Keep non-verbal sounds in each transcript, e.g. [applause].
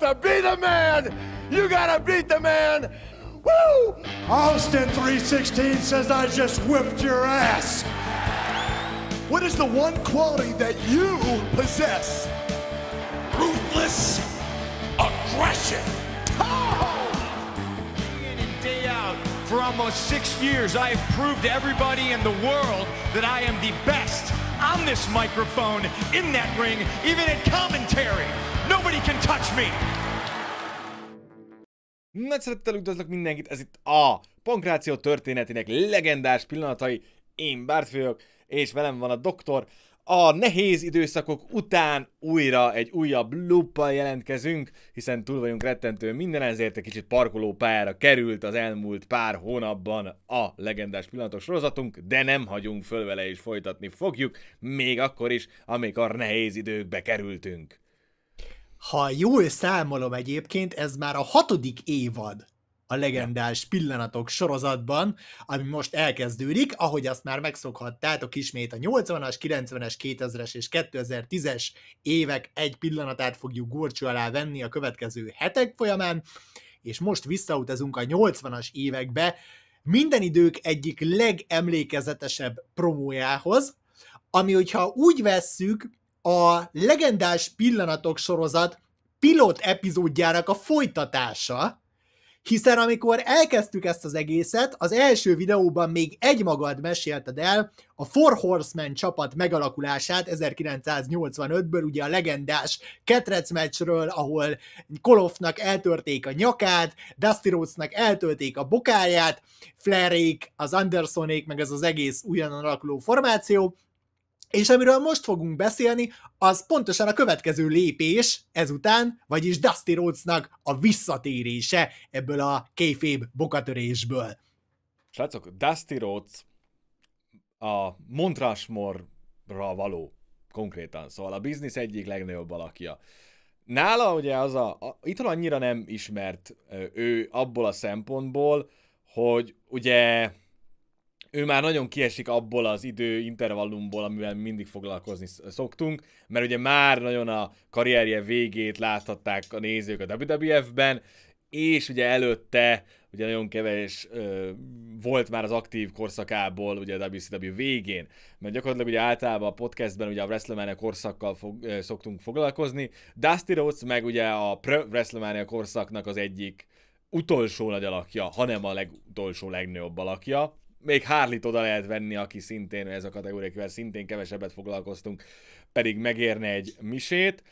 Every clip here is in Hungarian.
want to be the man, you gotta beat the man. Woo! Austin 316 says I just whipped your ass. What is the one quality that you possess? Ruthless aggression. Oh! Day in and day out, for almost six years, I have proved to everybody in the world that I am the best on this microphone, in that ring, even in commentary. Nobody can touch me. Nagy szeretettel üdvözlök mindenkit, ez itt a Pankráció történetének legendás pillanatai. Én Bárt vagyok, és velem van a doktor. A nehéz időszakok után újra egy újabb luppal jelentkezünk, hiszen túl vagyunk rettentő minden, ezért egy kicsit parkoló pályára került az elmúlt pár hónapban a legendás pillanatok sorozatunk, de nem hagyunk föl vele és folytatni fogjuk, még akkor is, amikor nehéz időkbe kerültünk. Ha jól számolom egyébként, ez már a hatodik évad a legendás pillanatok sorozatban, ami most elkezdődik, ahogy azt már megszokhattátok ismét a 80-as, 90-es, 2000-es és 2010-es évek egy pillanatát fogjuk górcső alá venni a következő hetek folyamán, és most visszautazunk a 80-as évekbe, minden idők egyik legemlékezetesebb promójához, ami, hogyha úgy vesszük, a legendás pillanatok sorozat pilot epizódjának a folytatása, hiszen amikor elkezdtük ezt az egészet, az első videóban még egymagad mesélted el a Four Horsemen csapat megalakulását 1985-ből, ugye a legendás ketrec meccsről, ahol Kolofnak eltörték a nyakát, Dusty Rhodesnak eltölték a bokáját, Flairék, az Andersonék, meg ez az egész újonnan alakuló formáció, és amiről most fogunk beszélni, az pontosan a következő lépés ezután, vagyis Dusty Rhodesnak a visszatérése ebből a kayfabe bokatörésből. Srácok, Dusty Rhodes a Montrasmore-ra való konkrétan, szóval a biznisz egyik legnagyobb alakja. Nála ugye az a, a itthon annyira nem ismert ő abból a szempontból, hogy ugye ő már nagyon kiesik abból az idő intervallumból, amivel mindig foglalkozni szoktunk, mert ugye már nagyon a karrierje végét láthatták a nézők a WWF-ben, és ugye előtte ugye nagyon kevés ö, volt már az aktív korszakából ugye a WCW végén, mert gyakorlatilag ugye általában a podcastben ugye a WrestleMania korszakkal fog, ö, szoktunk foglalkozni, Dusty Rhodes meg ugye a WrestleMania korszaknak az egyik utolsó nagy alakja, hanem a legutolsó legnagyobb alakja, még Harley-t oda lehet venni, aki szintén ez a kategóriákivel szintén kevesebbet foglalkoztunk, pedig megérne egy misét,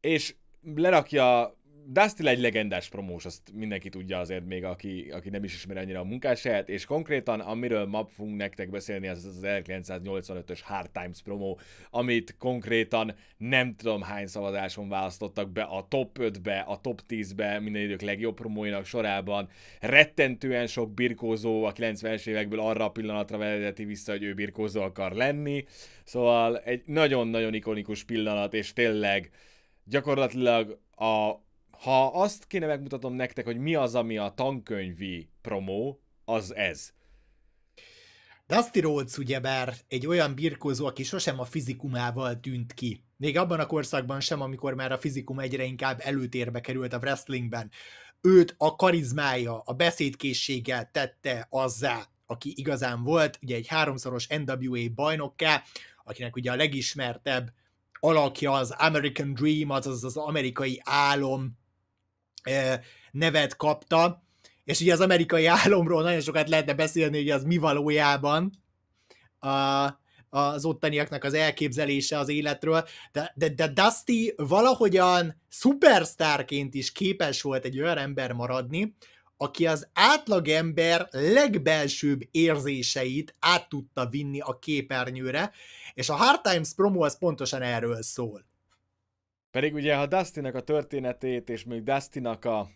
és lerakja Dusty egy legendás promós, azt mindenki tudja azért még, aki, aki nem is ismeri annyira a munkását, és konkrétan amiről ma fogunk nektek beszélni, az az 1985-ös Hard Times promó, amit konkrétan nem tudom hány szavazáson választottak be a top 5-be, a top 10-be, minden idők legjobb promóinak sorában. Rettentően sok birkózó a 90-es évekből arra a pillanatra vezeti vissza, hogy ő birkózó akar lenni, szóval egy nagyon-nagyon ikonikus pillanat, és tényleg gyakorlatilag a ha azt kéne megmutatom nektek, hogy mi az, ami a tankönyvi promó, az ez. Dusty Rhodes ugyebár egy olyan birkózó, aki sosem a fizikumával tűnt ki. Még abban a korszakban sem, amikor már a fizikum egyre inkább előtérbe került a wrestlingben. Őt a karizmája, a beszédkészséggel tette azzá, aki igazán volt, ugye egy háromszoros NWA bajnokká, akinek ugye a legismertebb alakja az American Dream, azaz az amerikai álom nevet kapta, és ugye az amerikai [laughs] álomról nagyon sokat lehetne beszélni, hogy az mi valójában a, az ottaniaknak az elképzelése az életről, de, de, de Dusty valahogyan szupersztárként is képes volt egy olyan ember maradni, aki az átlagember legbelsőbb érzéseit át tudta vinni a képernyőre, és a Hard Times promo az pontosan erről szól. Pedig ugye, ha Dustynak a történetét, és még Dustynak a,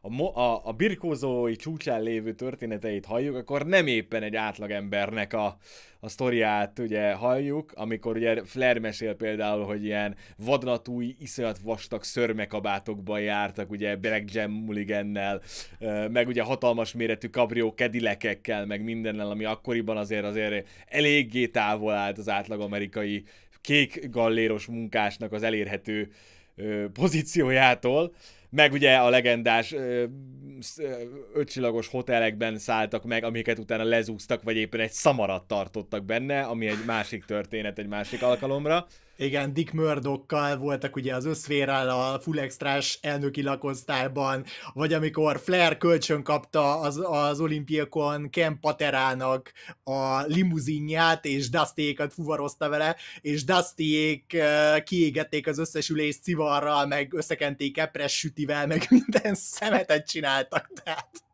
a, a, a birkózói csúcsán lévő történeteit halljuk, akkor nem éppen egy átlagembernek a, a sztoriát ugye halljuk, amikor ugye Flair mesél például, hogy ilyen vadonatúj, iszonyat vastag szörmekabátokban jártak, ugye Black Jam Mulligannel, meg ugye hatalmas méretű kabrió kedilekekkel, meg mindennel, ami akkoriban azért azért eléggé távol állt az átlag amerikai kék galléros munkásnak az elérhető pozíciójától, meg ugye a legendás ötcsillagos hotelekben szálltak meg, amiket utána lezúztak, vagy éppen egy szamarat tartottak benne, ami egy másik történet, egy másik alkalomra. Igen, Dick Murdockkal voltak ugye az összférrel a Full Extrás elnöki lakosztályban, vagy amikor Flair kölcsön kapta az, az olimpiakon Ken Paterának a limuzinját, és Dustyékat fuvarozta vele, és Dustyék kiégették az összesülést civarral, meg összekenték epres sütivel, meg [laughs] minden szemetet csináltak, tehát...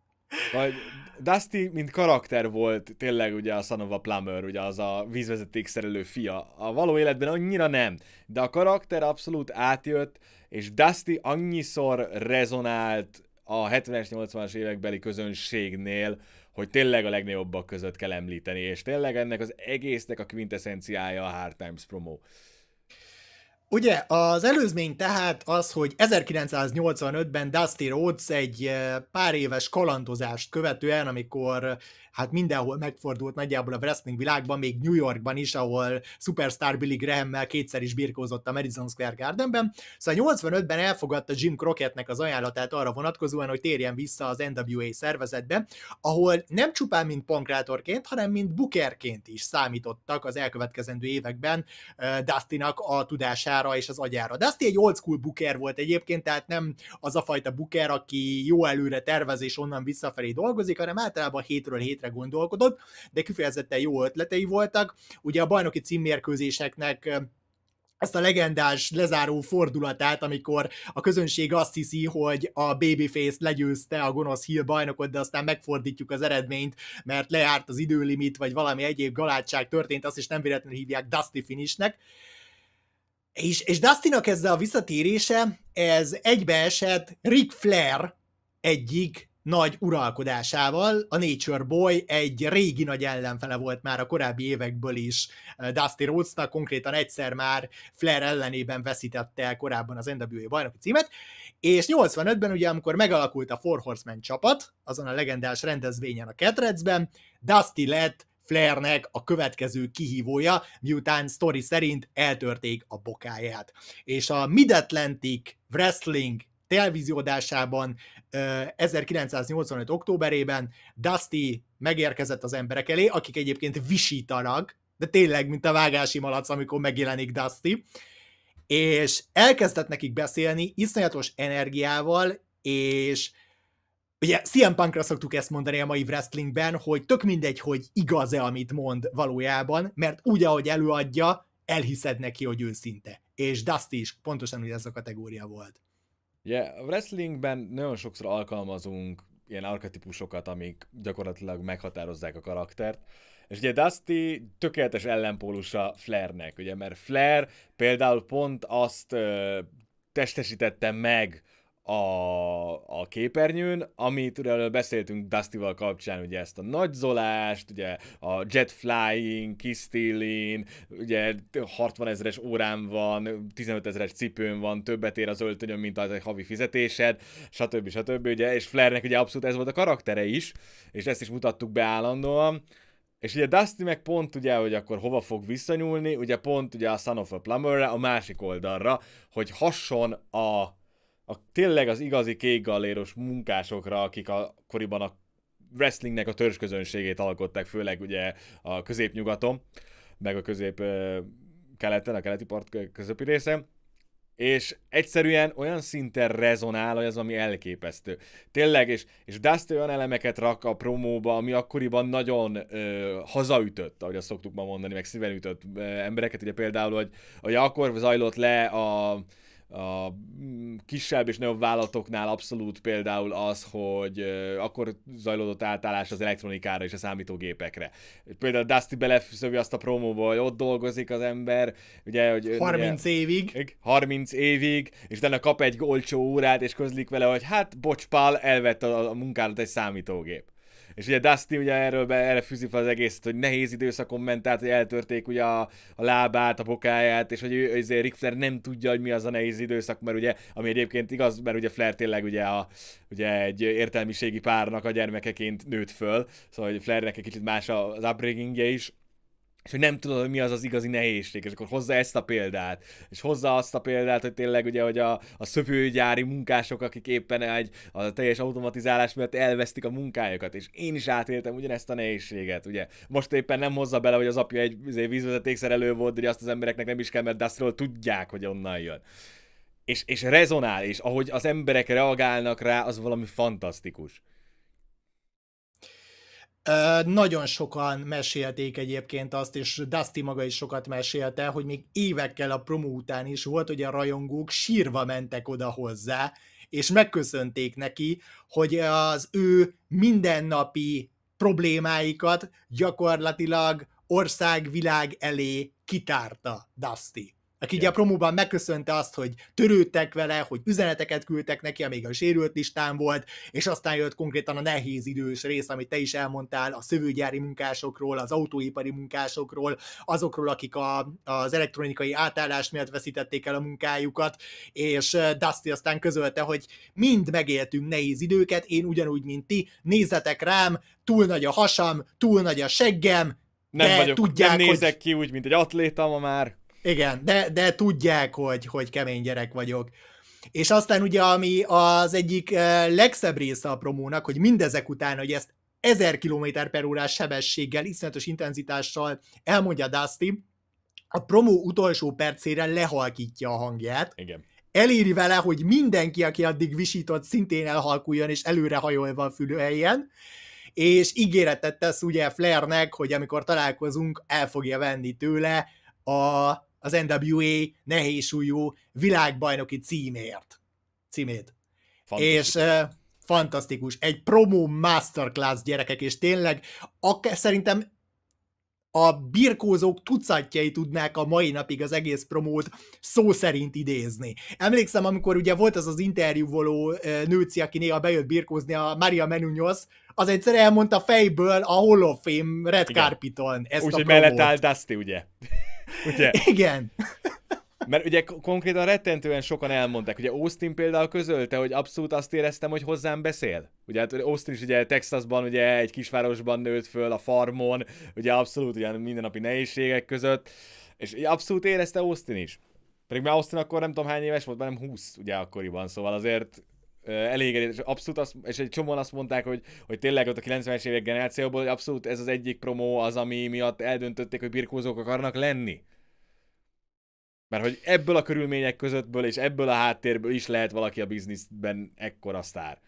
Vagy Dusty, mint karakter volt tényleg ugye a Son of a Plumber, ugye az a vízvezeték szerelő fia. A való életben annyira nem, de a karakter abszolút átjött, és Dusty annyiszor rezonált a 70-es, 80-as évekbeli közönségnél, hogy tényleg a legnagyobbak között kell említeni, és tényleg ennek az egésznek a quintessenciája a Hard Times promo. Ugye az előzmény tehát az, hogy 1985-ben Dusty Rhodes egy pár éves kalandozást követően, amikor hát mindenhol megfordult nagyjából a wrestling világban, még New Yorkban is, ahol Superstar Billy Graham-mel kétszer is birkózott a Madison Square Gardenben. Szóval 85-ben elfogadta Jim Crockettnek az ajánlatát arra vonatkozóan, hogy térjen vissza az NWA szervezetbe, ahol nem csupán mint pankrátorként, hanem mint bukerként is számítottak az elkövetkezendő években Dustynak a tudására és az agyára. Dusty egy old school buker volt egyébként, tehát nem az a fajta buker, aki jó előre tervez és onnan visszafelé dolgozik, hanem általában hétről hétre hétre gondolkodott, de kifejezetten jó ötletei voltak. Ugye a bajnoki címmérkőzéseknek ezt a legendás lezáró fordulatát, amikor a közönség azt hiszi, hogy a Babyface legyőzte a gonosz Hill bajnokot, de aztán megfordítjuk az eredményt, mert lejárt az időlimit, vagy valami egyéb galátság történt, azt is nem véletlenül hívják Dusty finishnek. És, és Dustynak ezzel a visszatérése, ez egybeesett Ric Flair egyik nagy uralkodásával. A Nature Boy egy régi nagy ellenfele volt már a korábbi évekből is Dusty Rhodesnak, konkrétan egyszer már Flair ellenében veszítette korábban az NWA bajnoki címet, és 85-ben ugye, amikor megalakult a Four Horsemen csapat, azon a legendás rendezvényen a Ketrecben, Dusty lett Flairnek a következő kihívója, miután story szerint eltörték a bokáját. És a Mid-Atlantic Wrestling televíziódásában 1985. októberében Dusty megérkezett az emberek elé, akik egyébként visítanak, de tényleg, mint a vágási malac, amikor megjelenik Dusty, és elkezdett nekik beszélni iszonyatos energiával, és ugye CM Punkra szoktuk ezt mondani a mai wrestlingben, hogy tök mindegy, hogy igaz-e, amit mond valójában, mert úgy, ahogy előadja, elhiszed neki, hogy őszinte. És Dusty is pontosan ez a kategória volt. Ugye, a wrestlingben nagyon sokszor alkalmazunk ilyen archetípusokat, amik gyakorlatilag meghatározzák a karaktert. És ugye Dusty tökéletes ellenpólusa Flairnek, ugye, mert Flair például pont azt ö, testesítette meg a, a képernyőn, amit ugye beszéltünk Dustyval kapcsán, ugye ezt a nagyzolást, ugye a jet flying, kiss stealing, ugye 60 ezeres órán van, 15 ezeres cipőn van, többet ér az öltönyön, mint az egy havi fizetésed, stb. stb. Ugye, és Flairnek ugye abszolút ez volt a karaktere is, és ezt is mutattuk be állandóan. És ugye Dusty meg pont ugye, hogy akkor hova fog visszanyúlni, ugye pont ugye a Son of a Plumberre, a másik oldalra, hogy hasson a a, tényleg az igazi kékgalléros munkásokra, akik akkoriban a wrestlingnek a törzsközönségét alkották, főleg ugye a középnyugaton, meg a közép keleten, a keleti part közöpi része, és egyszerűen olyan szinten rezonál, hogy az ami elképesztő. Tényleg, és, és Dusty olyan elemeket rak a promóba, ami akkoriban nagyon ö, hazaütött, ahogy azt szoktuk ma mondani, meg szíven ütött ö, embereket, ugye például, hogy, hogy akkor zajlott le a a mm, kisebb és nagyobb vállalatoknál abszolút például az, hogy akkor zajlódott átállás az elektronikára és a számítógépekre. Például Dusty belefűzövi azt a promóba, hogy ott dolgozik az ember, ugye, hogy... 30 ugye, évig. 30 évig, és utána kap egy olcsó órát, és közlik vele, hogy hát bocs, pál, elvett a, a munkádat egy számítógép. És ugye Dusty ugye erről be, erre fűzi fel az egészet, hogy nehéz időszakon ment át, hogy eltörték ugye a, a lábát, a bokáját, és hogy ő, azért Ric Flair nem tudja, hogy mi az a nehéz időszak, mert ugye, ami egyébként igaz, mert ugye Flair tényleg ugye, a, ugye egy értelmiségi párnak a gyermekeként nőtt föl, szóval hogy Flairnek egy kicsit más az upbringingje is, és hogy nem tudod, hogy mi az az igazi nehézség, és akkor hozza ezt a példát, és hozza azt a példát, hogy tényleg ugye, hogy a, a szövőgyári munkások, akik éppen egy, a teljes automatizálás miatt elvesztik a munkájukat, és én is átéltem ugyanezt a nehézséget, ugye. Most éppen nem hozza bele, hogy az apja egy izé, vízvezetékszerelő volt, de azt az embereknek nem is kell, mert Dustról tudják, hogy onnan jön. És, és rezonál, és ahogy az emberek reagálnak rá, az valami fantasztikus. Nagyon sokan mesélték egyébként azt, és Dusty maga is sokat mesélte, hogy még évekkel a promó után is volt, hogy a rajongók sírva mentek oda hozzá, és megköszönték neki, hogy az ő mindennapi problémáikat gyakorlatilag ország-világ elé kitárta Dusty aki ugye a promóban megköszönte azt, hogy törődtek vele, hogy üzeneteket küldtek neki, amíg a sérült listán volt, és aztán jött konkrétan a nehéz idős rész, amit te is elmondtál, a szövőgyári munkásokról, az autóipari munkásokról, azokról, akik a, az elektronikai átállás miatt veszítették el a munkájukat, és Dusty aztán közölte, hogy mind megéltünk nehéz időket, én ugyanúgy, mint ti, nézzetek rám, túl nagy a hasam, túl nagy a seggem, nem vagyok, tudják, nem nézek hogy... ki úgy, mint egy atléta ma már. Igen, de, de tudják, hogy, hogy kemény gyerek vagyok. És aztán ugye, ami az egyik eh, legszebb része a promónak, hogy mindezek után, hogy ezt 1000 km per órás sebességgel, iszonyatos intenzitással elmondja Dusty, a promó utolsó percére lehalkítja a hangját. Igen. Eléri vele, hogy mindenki, aki addig visított, szintén elhalkuljon és előre hajolva a fülőhelyen, és ígéretet tesz ugye Flairnek, hogy amikor találkozunk, el fogja venni tőle a az NWA nehézsúlyú világbajnoki címért. Címét. Fantasztikus. És uh, fantasztikus. Egy promo masterclass gyerekek, és tényleg ak- szerintem a birkózók tucatjai tudnák a mai napig az egész promót szó szerint idézni. Emlékszem, amikor ugye volt az az interjúvoló nőci, aki néha bejött birkózni, a Maria Menunyos, az egyszer elmondta fejből a Hall of Fame Red Carpeton ezt Úgy, a hogy mellett áll Dusty, ugye? Ugye? [laughs] Igen. Mert ugye konkrétan rettentően sokan elmondták, ugye Austin például közölte, hogy abszolút azt éreztem, hogy hozzám beszél. Ugye hát Austin is ugye Texasban, ugye egy kisvárosban nőtt föl a farmon, ugye abszolút ugye mindennapi nehézségek között, és abszolút érezte Austin is. Pedig már Austin akkor nem tudom hány éves volt, már nem 20 ugye akkoriban, szóval azért elégedett, és abszolút azt, és egy csomóan azt mondták, hogy, hogy tényleg ott a 90-es évek generációból, hogy abszolút ez az egyik promó az, ami miatt eldöntötték, hogy birkózók akarnak lenni. Mert hogy ebből a körülmények közöttből és ebből a háttérből is lehet valaki a bizniszben ekkora sztár.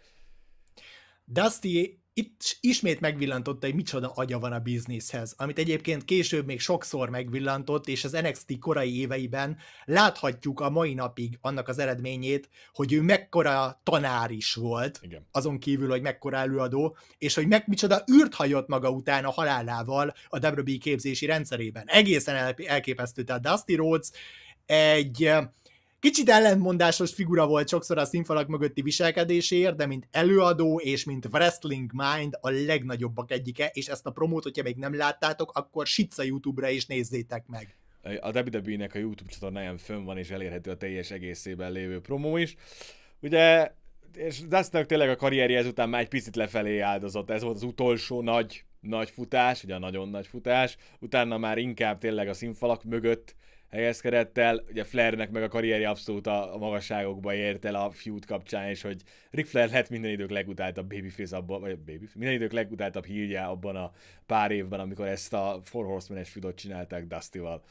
Dusty itt ismét megvillantotta, hogy micsoda agya van a bizniszhez, amit egyébként később még sokszor megvillantott, és az NXT korai éveiben láthatjuk a mai napig annak az eredményét, hogy ő mekkora tanár is volt, Igen. azon kívül, hogy mekkora előadó, és hogy meg micsoda űrt hagyott maga után a halálával a WWE képzési rendszerében. Egészen el, elképesztő, tehát Dusty Rhodes egy Kicsit ellentmondásos figura volt sokszor a színfalak mögötti viselkedéséért, de mint előadó és mint wrestling mind a legnagyobbak egyike, és ezt a promót, hogyha még nem láttátok, akkor sitsz a YouTube-ra és nézzétek meg. A WWE-nek a YouTube csatornáján fönn van és elérhető a teljes egészében lévő promó is. Ugye, és Dustinnak tényleg a karrierje ezután már egy picit lefelé áldozott. Ez volt az utolsó nagy, nagy futás, ugye a nagyon nagy futás. Utána már inkább tényleg a színfalak mögött helyezkedett el, ugye Flairnek meg a karrierje abszolút a, magasságokba ért el a feud kapcsán, és hogy Ric Flair lett minden idők legutáltabb babyface abban, vagy baby, minden idők legutáltabb hílje abban a pár évben, amikor ezt a Four Horseman-es feudot csinálták Dusty-val.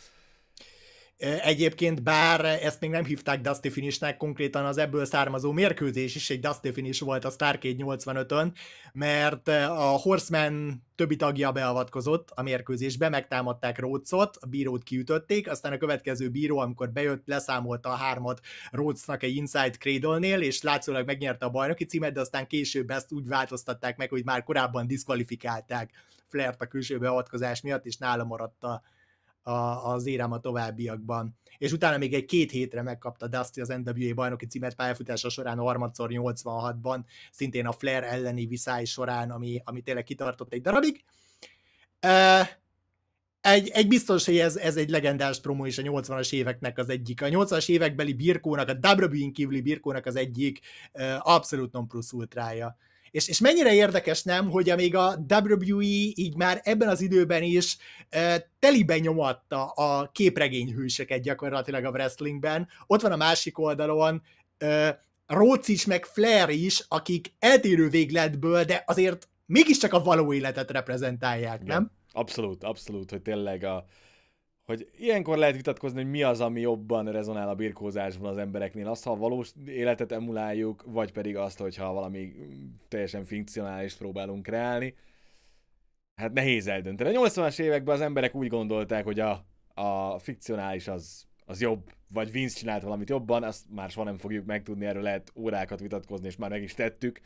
Egyébként bár ezt még nem hívták Dusty Finishnek, konkrétan az ebből származó mérkőzés is egy Dusty Finish volt a Starcade 85-ön, mert a Horseman többi tagja beavatkozott a mérkőzésbe, megtámadták Rhodesot, a bírót kiütötték, aztán a következő bíró, amikor bejött, leszámolta a hármat Rhodesnak egy Inside Cradle-nél, és látszólag megnyerte a bajnoki címet, de aztán később ezt úgy változtatták meg, hogy már korábban diszkvalifikálták Flert a külső beavatkozás miatt, és nála maradt a a, az érem a továbbiakban. És utána még egy két hétre megkapta Dusty az NWA bajnoki címet pályafutása során harmadszor 86-ban, szintén a Flair elleni viszály során, ami, ami tényleg kitartott egy darabig. Egy, egy biztos, hogy ez, ez egy legendás promó is a 80-as éveknek az egyik. A 80-as évekbeli birkónak, a WWE-n kívüli birkónak az egyik abszolút non plus ultrája És, és mennyire érdekes nem, hogy amíg a WWE így már ebben az időben is e, teliben nyomatta a képregényhőseket gyakorlatilag a wrestlingben, ott van a másik oldalon e, Rhodes is, meg Flair is, akik eltérő végletből, de azért mégiscsak a való életet reprezentálják, nem? Abszolút, abszolút, hogy tényleg a, hogy ilyenkor lehet vitatkozni, hogy mi az, ami jobban rezonál a birkózásban az embereknél. Azt, ha a valós életet emuláljuk, vagy pedig azt, hogyha valami teljesen fikcionális próbálunk kreálni. Hát nehéz eldönteni. A 80-as években az emberek úgy gondolták, hogy a, a fikcionális az, az jobb, vagy Vince csinált valamit jobban, azt már soha nem fogjuk megtudni, erről lehet órákat vitatkozni, és már meg is tettük.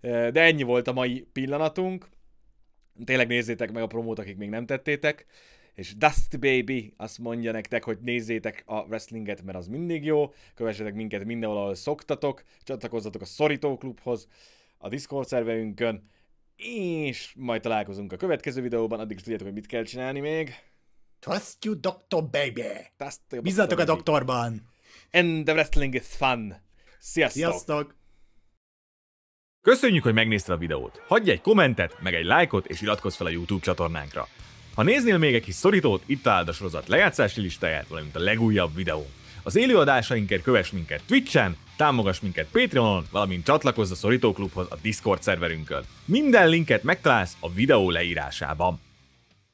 De ennyi volt a mai pillanatunk. Tényleg nézzétek meg a promót, akik még nem tettétek és Dust Baby azt mondja nektek, hogy nézzétek a wrestlinget, mert az mindig jó, kövessetek minket mindenhol, ahol szoktatok, csatlakozzatok a Szorító Klubhoz, a Discord szerverünkön, és majd találkozunk a következő videóban, addig is tudjátok, hogy mit kell csinálni még. Trust you, Dr. Baby! Bízzatok a doktorban! And the wrestling is fun! Sziasztok! Sziasztok! Köszönjük, hogy megnézted a videót! Hagyj egy kommentet, meg egy lájkot, és iratkozz fel a YouTube csatornánkra. Ha néznél még egy kis szorítót, itt találd a sorozat lejátszási listáját, valamint a legújabb videó. Az élőadásainkért kövess minket Twitch-en, támogass minket Patreonon, valamint csatlakozz a Szorító Klubhoz a Discord szerverünkön. Minden linket megtalálsz a videó leírásában.